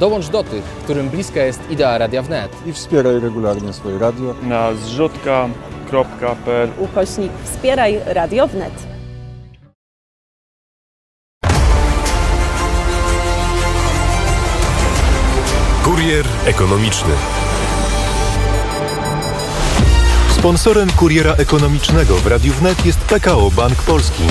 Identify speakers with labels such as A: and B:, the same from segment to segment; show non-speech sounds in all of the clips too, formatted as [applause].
A: Dołącz do tych, którym bliska jest idea Radia Wnet.
B: i wspieraj regularnie swoje radio.
C: na zrzutka.pl
D: ukośnik Wspieraj Radio Wnet.
E: Kurier ekonomiczny. Sponsorem kuriera ekonomicznego w Radiu Wnet jest PKO Bank Polski.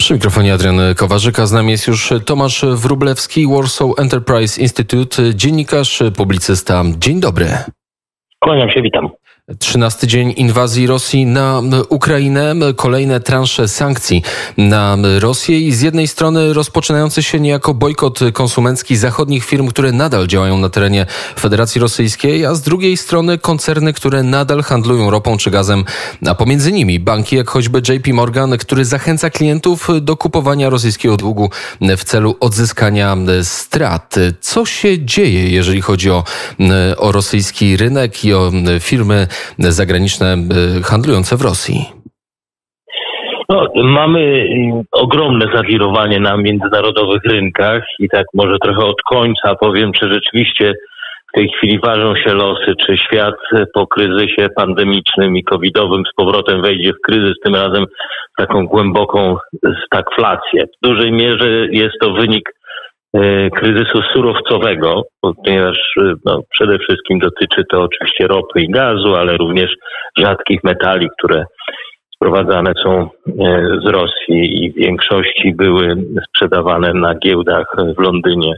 A: Przy mikrofonie Adrian Kowarzyka z nami jest już Tomasz Wrublewski, Warsaw Enterprise Institute, dziennikarz, publicysta. Dzień dobry.
F: Kłaniam się, witam.
A: 13 dzień inwazji Rosji na Ukrainę, kolejne transze sankcji na Rosję. I z jednej strony rozpoczynający się niejako bojkot konsumencki zachodnich firm, które nadal działają na terenie Federacji Rosyjskiej, a z drugiej strony koncerny, które nadal handlują ropą czy gazem, a pomiędzy nimi banki jak choćby JP Morgan, który zachęca klientów do kupowania rosyjskiego długu w celu odzyskania strat. Co się dzieje, jeżeli chodzi o, o rosyjski rynek i o firmy zagraniczne y, handlujące w Rosji?
F: No, mamy y, ogromne zawirowanie na międzynarodowych rynkach i tak może trochę od końca powiem, czy rzeczywiście w tej chwili ważą się losy, czy świat po kryzysie pandemicznym i covidowym z powrotem wejdzie w kryzys, tym razem taką głęboką stagflację. W dużej mierze jest to wynik kryzysu surowcowego, ponieważ e, no, przede wszystkim dotyczy to oczywiście ropy i gazu, ale również rzadkich metali, które sprowadzane są e, z Rosji i w większości były sprzedawane na giełdach w Londynie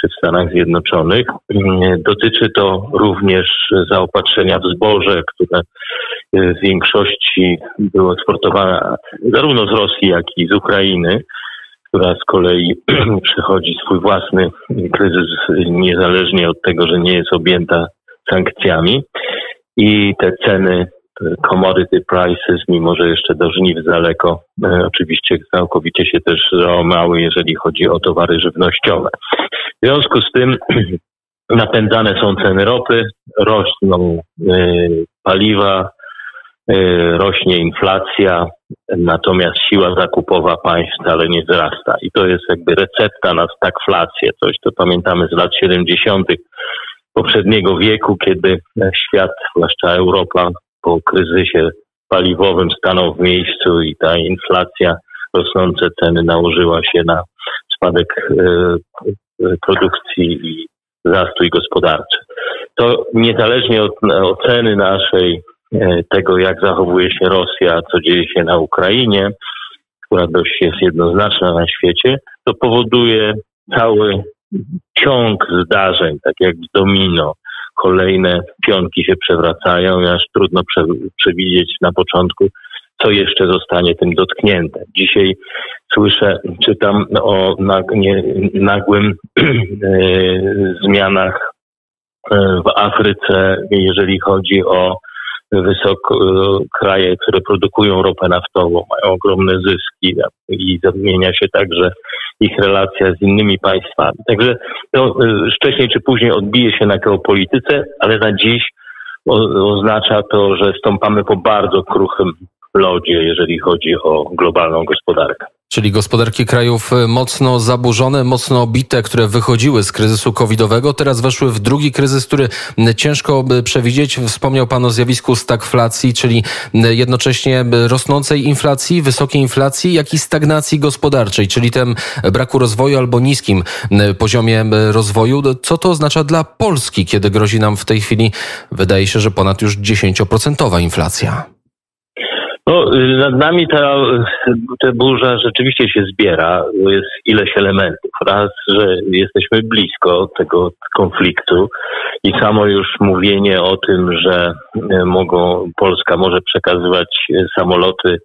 F: czy w Stanach Zjednoczonych. Mm, Dotyczy to również zaopatrzenia w zboże, które e, w większości było eksportowane zarówno z Rosji, jak i z Ukrainy, która z kolei [clears throat] przechodzi swój własny kryzys niezależnie od tego, że nie jest objęta sankcjami. I te ceny commodity prices, mimo że jeszcze do żniw daleko, e, oczywiście całkowicie się też załamały, jeżeli chodzi o towary żywnościowe. W związku z tym [clears throat] napędzane są ceny ropy, rosną e, paliwa, rośnie inflacja, natomiast siła zakupowa państw wcale nie wzrasta. I to jest jakby recepta na stagflację, coś to pamiętamy z lat 70. poprzedniego wieku, kiedy świat, zwłaszcza Europa, po kryzysie paliwowym stanął w miejscu i ta inflacja, rosnące ceny nałożyła się na spadek e, produkcji i zastój gospodarczy. To niezależnie od oceny naszej, tego jak zachowuje się Rosja, co dzieje się na Ukrainie, która dość jest jednoznaczna na świecie, to powoduje cały ciąg zdarzeń, tak jak domino. Kolejne pionki się przewracają, aż trudno prze, przewidzieć na początku, co jeszcze zostanie tym dotknięte. Dzisiaj słyszę, czytam o nagłym [clears throat] e, zmianach e, w Afryce, jeżeli chodzi o wysoko, kraje, które produkują ropę naftową, mają ogromne zyski i zmienia się także ich relacja z innymi państwami. Także e, wcześniej czy później odbije się na geopolityce, ale na dziś oznacza to, że stąpamy po bardzo kruchym lodzie, jeżeli chodzi o globalną gospodarkę.
A: Czyli gospodarki krajów y, mocno zaburzone, mocno obite, które wychodziły z kryzysu covidowego, teraz weszły w drugi kryzys, który y, ciężko by przewidzieć. Wspomniał Pan o zjawisku stagflacji, czyli y, jednocześnie rosnącej inflacji, wysokiej inflacji, jak i stagnacji gospodarczej, czyli tym braku rozwoju albo niskim poziomie rozwoju. Co to oznacza dla Polski, kiedy grozi nam w tej chwili, wydaje się, że ponad już 10% inflacja?
F: No, nad nami ta, ta burza rzeczywiście się zbiera. Jest ileś elementów. Raz, że jesteśmy blisko tego konfliktu i samo już mówienie o tym, że y, mogą, Polska może przekazywać y, samoloty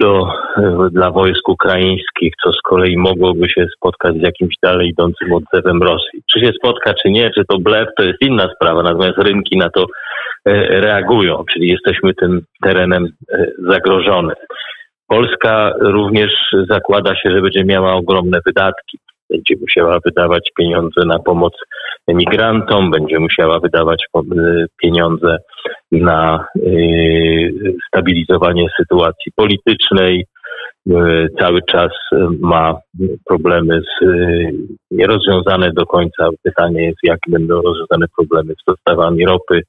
F: do, y, dla wojsk ukraińskich, co z kolei mogłoby się spotkać z jakimś dalej idącym odzewem Rosji. Czy się spotka, czy nie, czy to blef, to jest inna sprawa, natomiast rynki na to e, reagują, czyli jesteśmy tym terenem e, zagrożonym. Polska również zakłada się, że będzie miała ogromne wydatki. Będzie musiała wydawać pieniądze na pomoc emigrantom, będzie musiała wydawać e, pieniądze na e, stabilizowanie sytuacji politycznej, cały czas ma problemy z, nierozwiązane do końca. Pytanie jest, jak będą rozwiązane problemy z dostawami ropy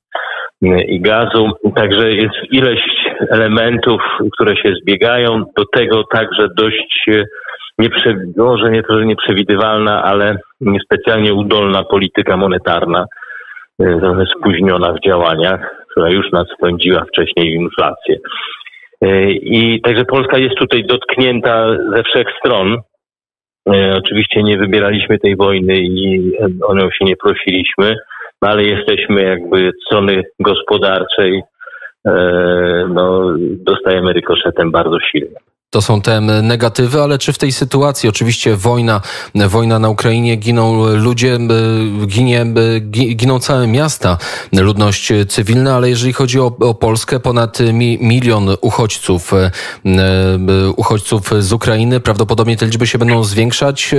F: i gazu. Także jest ileś elementów, które się zbiegają. Do tego także dość może nie to, że nieprzewidywalna, ale niespecjalnie udolna polityka monetarna, trochę spóźniona w działaniach, która już nas wpędziła wcześniej w inflację. E, I także Polska jest tutaj dotknięta ze wszech stron. E, oczywiście nie wybieraliśmy tej wojny i o nią się nie prosiliśmy, no ale jesteśmy jakby strony gospodarczej, e, no, dostajemy rykoszetem bardzo silnym.
A: To są te negatywy, ale czy w tej sytuacji, oczywiście wojna, wojna na Ukrainie, giną ludzie, ginie, giną całe miasta, ludność cywilna, ale jeżeli chodzi o, o Polskę, ponad mi, milion uchodźców, uchodźców z Ukrainy, prawdopodobnie te liczby się będą zwiększać.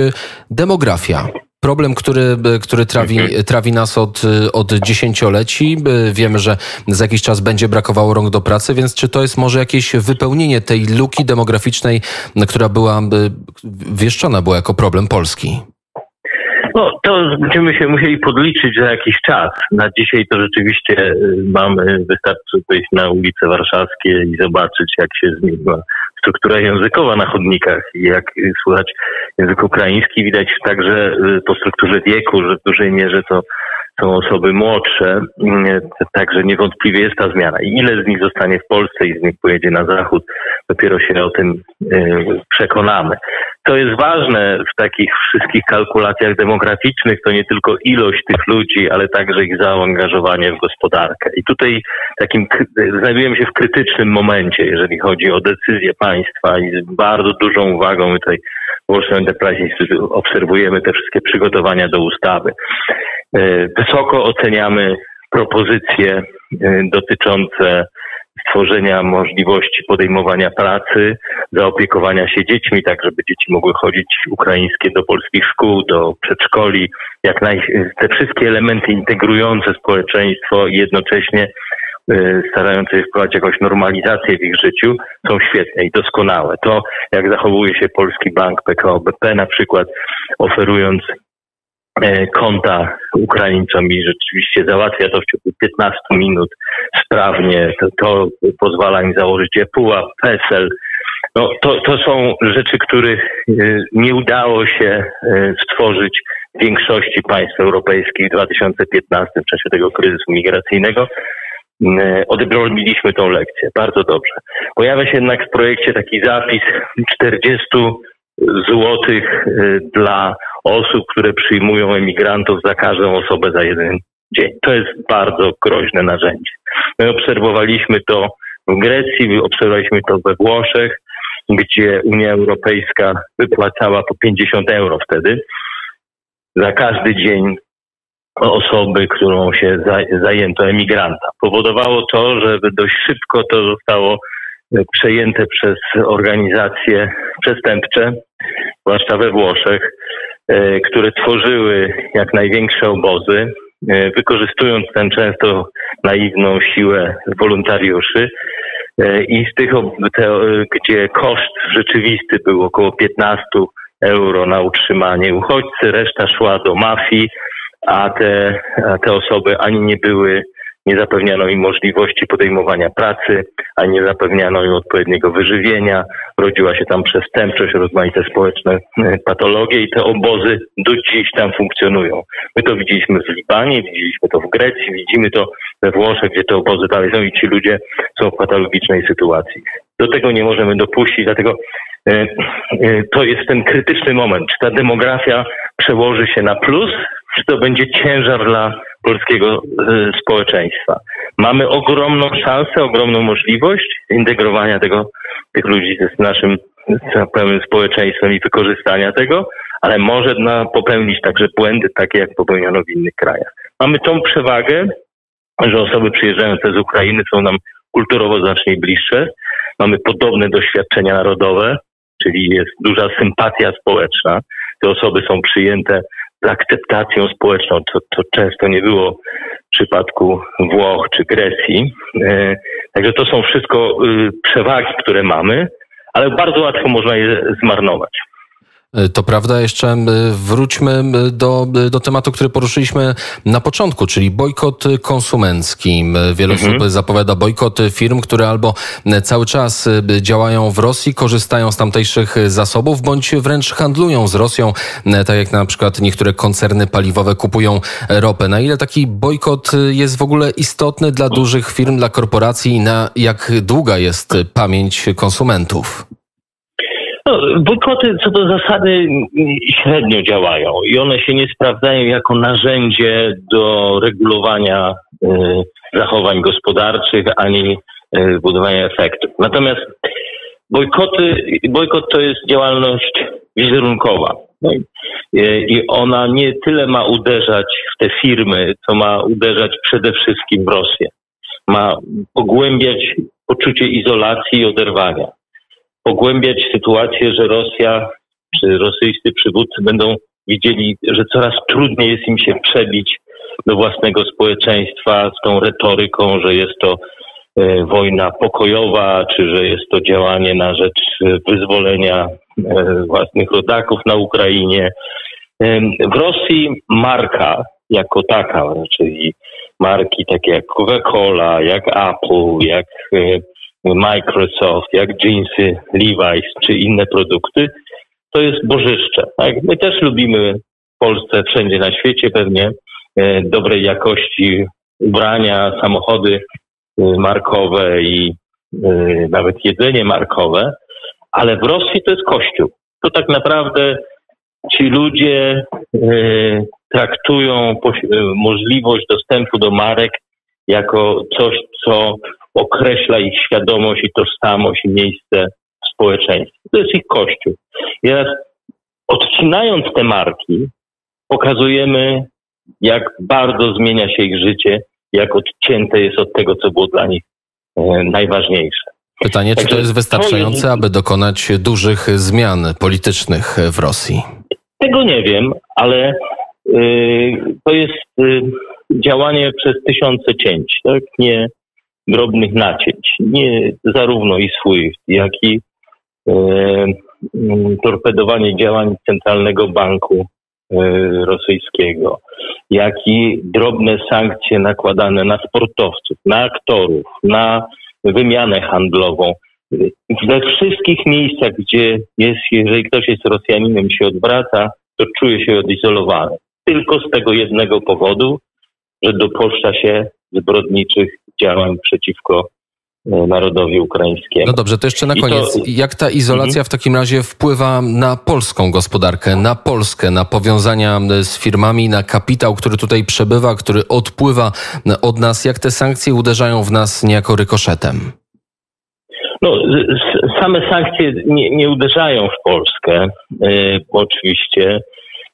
A: Demografia problem, który, który trawi, mhm. trawi nas od, od dziesięcioleci. Wiemy, że za jakiś czas będzie brakowało rąk do pracy, więc czy to jest może jakieś wypełnienie tej luki demograficznej, która była wieszczona była jako problem Polski?
F: No, to będziemy się musieli podliczyć za jakiś czas. Na dzisiaj to rzeczywiście mamy, wystarczy wyjść na ulice warszawskie i zobaczyć, jak się zmieniła struktura językowa na chodnikach i jak słychać język ukraiński, widać także y, po strukturze wieku, że w dużej mierze to są osoby młodsze, mm, także niewątpliwie jest ta zmiana. I ile z nich zostanie w Polsce i z nich pojedzie na zachód, dopiero się o tym y, przekonamy. Co jest ważne w takich wszystkich kalkulacjach demograficznych, to nie tylko ilość tych ludzi, ale także ich zaangażowanie w gospodarkę. I tutaj takim znajdujemy się w krytycznym momencie, jeżeli chodzi o decyzje państwa i z bardzo dużą uwagą my tutaj w Warsaw Enterprise obserwujemy te wszystkie przygotowania do ustawy. E, wysoko oceniamy propozycje e, dotyczące stworzenia możliwości podejmowania pracy, zaopiekowania się dziećmi, tak żeby dzieci mogły chodzić ukraińskie do polskich szkół, do przedszkoli, jak naj... te wszystkie elementy integrujące społeczeństwo i jednocześnie y, starające się wprowadzić jakąś normalizację w ich życiu, są świetne i doskonałe. To, jak zachowuje się Polski Bank PKO BP na przykład, oferując konta Ukraińcom i rzeczywiście załatwia to w ciągu 15 minut sprawnie. To, to pozwala im założyć ePUA, PESEL. No, to, to są rzeczy, których e, nie udało się e, stworzyć w większości państw europejskich w 2015 w czasie tego kryzysu migracyjnego. Odebraliśmy tą lekcję. Bardzo dobrze. Pojawia się jednak w projekcie taki zapis 40 złotych dla osób, które przyjmują emigrantów za każdą osobę za jeden dzień. To jest bardzo groźne narzędzie. My obserwowaliśmy to w Grecji, obserwowaliśmy to we Włoszech, gdzie Unia Europejska wypłacała po 50 euro wtedy za każdy dzień osoby, którą się zajęto emigranta. Powodowało to, że dość szybko to zostało przejęte przez organizacje przestępcze, zwłaszcza we Włoszech, E, które tworzyły jak największe obozy, e, wykorzystując tę często naiwną siłę wolontariuszy. E, I z tych, gdzie koszt rzeczywisty był około 15 euro na utrzymanie uchodźcy, reszta szła do mafii, a te, a te osoby ani nie były nie zapewniano im możliwości podejmowania pracy, a nie zapewniano im odpowiedniego wyżywienia. Rodziła się tam przestępczość, rozmaite społeczne e, patologie i te obozy do dziś tam funkcjonują. My to widzieliśmy w Libanie, widzieliśmy to w Grecji, widzimy to we Włoszech, gdzie te obozy dalej są i ci ludzie są w patologicznej sytuacji. Do tego nie możemy dopuścić, dlatego to jest ten krytyczny moment. Czy ta demografia przełoży się na plus, czy to będzie ciężar dla polskiego y, społeczeństwa. Mamy ogromną szansę, ogromną możliwość integrowania tego, tych ludzi z naszym pełnym społeczeństwem i wykorzystania tego, ale może na, popełnić także błędy takie, jak popełniono w innych krajach. Mamy tą przewagę, że osoby przyjeżdżające z Ukrainy są nam kulturowo znacznie bliższe. Mamy podobne doświadczenia narodowe, czyli jest duża sympatia społeczna. Te osoby są przyjęte z akceptacją społeczną, co, często nie było w przypadku Włoch czy Grecji. E, także to są wszystko y, przewagi, które mamy, ale bardzo łatwo można je zmarnować.
A: E, to prawda, jeszcze e, wróćmy e, do, do tematu, który poruszyliśmy na początku, czyli bojkot konsumencki. Wiele mhm. osób zapowiada bojkot firm, które albo cały czas działają w Rosji, korzystają z tamtejszych zasobów, bądź wręcz handlują z Rosją, tak jak na przykład niektóre koncerny paliwowe kupują ropę. Na ile taki bojkot jest w ogóle istotny dla dużych firm, dla korporacji na jak długa jest pamięć konsumentów?
F: Bojkoty co do zasady średnio działają i one się nie sprawdzają jako narzędzie do regulowania y, zachowań gospodarczych ani y, budowania efektów. Natomiast bojkoty, bojkot to jest działalność wizerunkowa. No i, y, I ona nie tyle ma uderzać w te firmy, co ma uderzać przede wszystkim w Rosję. Ma pogłębiać poczucie izolacji i oderwania pogłębiać sytuację, że Rosja czy rosyjscy przywódcy będą widzieli, że coraz trudniej jest im się przebić do własnego społeczeństwa z tą retoryką, że jest to e, wojna pokojowa, czy że jest to działanie na rzecz wyzwolenia e, własnych rodaków na Ukrainie. E, w Rosji marka jako taka, czyli marki takie jak Coca-Cola, jak Apple, jak Microsoft, jak jeansy Levi's czy inne produkty, to jest bożyszcze. Tak? My też lubimy w Polsce, wszędzie na świecie pewnie e, dobrej jakości ubrania, samochody e, markowe i e, nawet jedzenie markowe, ale w Rosji to jest kościół. To tak naprawdę ci ludzie traktują możliwość dostępu do marek jako coś, co określa ich świadomość i tożsamość i miejsce w społeczeństwie. To jest ich kościół. I teraz odcinając te marki, pokazujemy, jak bardzo zmienia się ich życie, jak odcięte jest od tego, co było dla nich e, najważniejsze.
A: Pytanie, Także czy to jest wystarczające, to jest... aby dokonać dużych zmian politycznych w Rosji?
F: Tego nie wiem, ale y, to jest y, działanie przez tysiące cięć, tak? Nie, drobnych nacięć. Nie zarówno i SWIFT, jak i e, mm, torpedowanie działań Centralnego Banku e, rosyjskiego, jak i drobne sankcje nakładane na sportowców, na aktorów, na wymianę handlową. We wszystkich miejscach, gdzie jest, jeżeli ktoś jest Rosjaninem, się odwraca, to czuje się odizolowany. Tylko z tego jednego powodu, że dopuszcza się zbrodniczych działań przeciwko e, narodowi ukraińskiemu.
A: No dobrze, to jeszcze na koniec. To... Jak ta izolacja mhm. w takim razie wpływa na polską gospodarkę, na Polskę, na powiązania z firmami, na kapitał, który tutaj przebywa, który odpływa od nas? Jak te sankcje uderzają w nas niejako rykoszetem?
F: No, same sankcje nie, nie uderzają w Polskę, yy, oczywiście.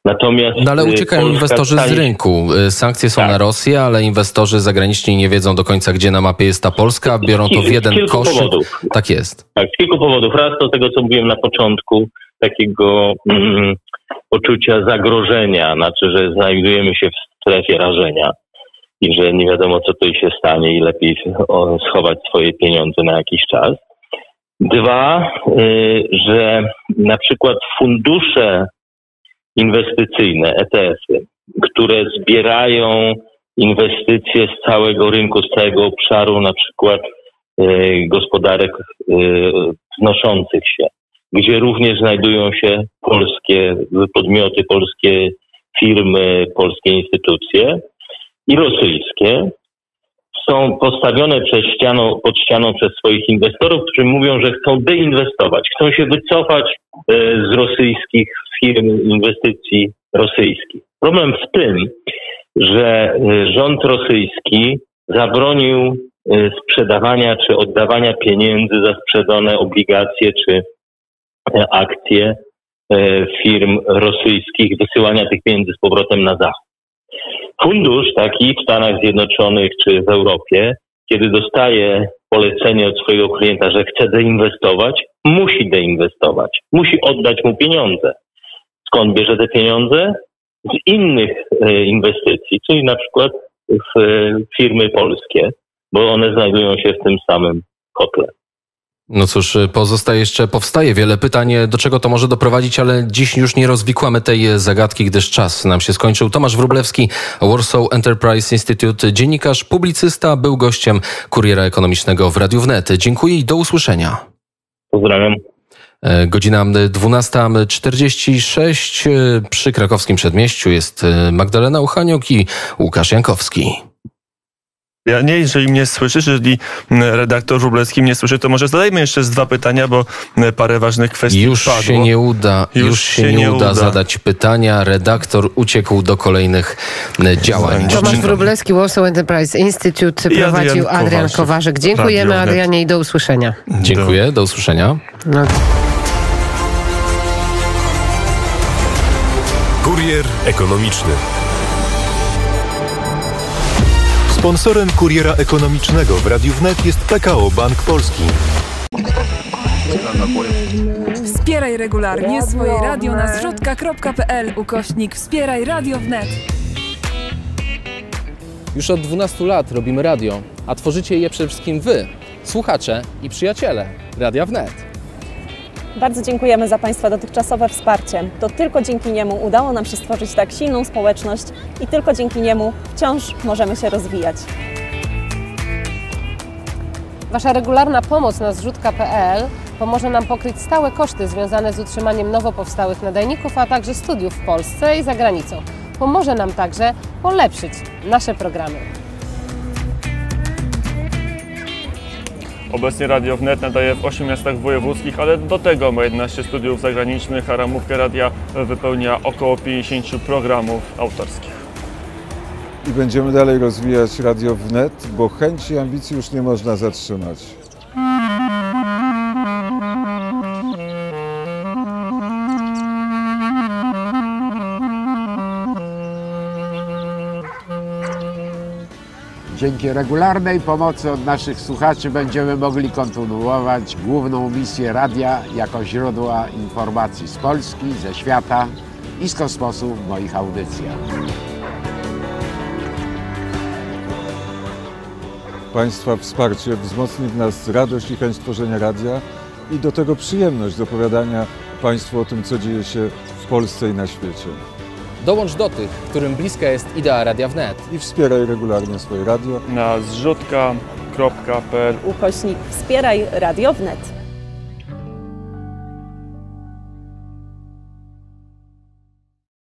F: Natomiast
A: no ale y, uciekają Polska inwestorzy z rynku. Y, sankcje są tak. na Rosję, ale inwestorzy zagraniczni nie wiedzą do końca, gdzie na mapie jest ta Polska. Biorą to w jeden kosz. Powodów. Tak jest.
F: Tak, z kilku powodów. Raz to tego, co mówiłem na początku, takiego mm, poczucia zagrożenia, znaczy, że znajdujemy się w strefie rażenia i że nie wiadomo, co tutaj się stanie i lepiej schować swoje pieniądze na jakiś czas. Dwa, y, że na przykład fundusze inwestycyjne, ETF-y, które zbierają inwestycje z całego rynku, z całego obszaru, na przykład y, gospodarek y, wznoszących się, gdzie również znajdują się polskie podmioty, polskie firmy, polskie instytucje i rosyjskie, są postawione przez ścianą, pod ścianą przez swoich inwestorów, którzy mówią, że chcą deinwestować, chcą się wycofać e, z rosyjskich firm inwestycji rosyjskich. Problem w tym, że e, rząd rosyjski zabronił e, sprzedawania czy oddawania pieniędzy za sprzedane obligacje czy akcje firm rosyjskich, wysyłania tych pieniędzy z powrotem na zachód. Fundusz taki w Stanach Zjednoczonych czy w Europie, kiedy dostaje polecenie od swojego klienta, że chce deinwestować, musi deinwestować, musi oddać mu pieniądze. Skąd bierze te pieniądze? Z innych e, inwestycji, czyli na przykład w e, firmy polskie, bo one znajdują się w tym samym kotle.
A: No cóż, pozostaje jeszcze, powstaje wiele pytań, do czego to może doprowadzić, ale dziś już nie rozwikłamy tej zagadki, gdyż czas nam się skończył. Tomasz Wróblewski, Warsaw Enterprise Institute, dziennikarz, publicysta, był gościem Kuriera Ekonomicznego w Radiu Wnet. Dziękuję i do usłyszenia.
F: Pozdrawiam.
A: E, Godzina 12.46 e, przy krakowskim przedmieściu jest Magdalena Uchaniuk i Łukasz Jankowski.
G: Ja nie, jeżeli mnie słyszysz, jeżeli mm, redaktor Wróblewski mnie słyszy, to może zadajmy jeszcze z dwa pytania, bo mm, parę ważnych kwestii
A: Już
G: padło.
A: się nie uda, już, się, nie, uda, zadać pytania. Redaktor uciekł do kolejnych e, działań.
G: Tomasz
H: Wróblewski, Warsaw Enterprise Institute
G: I
H: prowadził
G: Adrian
H: Adrian
G: Kowarzyk.
H: Kowarzyk. Dziękujemy
G: Radio.
H: Adrianie i do usłyszenia.
A: Dziękuję, do usłyszenia.
H: No.
E: Kurier ekonomiczny. Sponsorem kuriera ekonomicznego w Radiu Wnet jest PKO Bank Polski.
I: Wspieraj regularnie swoje radio na zrzutka.pl ukośnik Wspieraj Radio Wnet.
J: Już od 12 lat robimy radio, a tworzycie je przede wszystkim Wy, słuchacze i przyjaciele Radia Wnet.
D: Bardzo dziękujemy za Państwa dotychczasowe wsparcie. To tylko dzięki niemu udało nam się stworzyć tak silną społeczność i tylko dzięki niemu wciąż możemy się rozwijać.
H: Wasza regularna pomoc na zrzutka.pl pomoże nam pokryć stałe koszty związane z utrzymaniem nowo powstałych nadajników, a także studiów w Polsce i za granicą. Pomoże nam także polepszyć nasze programy.
C: Obecnie Radio Wnet nadaje w 8 miastach wojewódzkich, ale do tego ma 11 studiów zagranicznych, a ramówkę radia wypełnia około 50 programów autorskich.
B: I będziemy dalej rozwijać Radio Wnet, bo chęci i ambicji już nie można zatrzymać.
K: Dzięki regularnej pomocy od naszych słuchaczy będziemy mogli kontynuować główną misję radia jako źródła informacji z Polski, ze świata i z kosmosu w moich audycjach.
B: Państwa wsparcie wzmocni w nas radość i chęć tworzenia radia i do tego przyjemność opowiadania Państwu o tym, co dzieje się w Polsce i na świecie.
J: Dołącz do tych, którym bliska jest idea Radia Wnet.
B: I wspieraj regularnie swoje radio.
C: Na zrzutka.pl
D: Ukośnik Wspieraj Radio Wnet.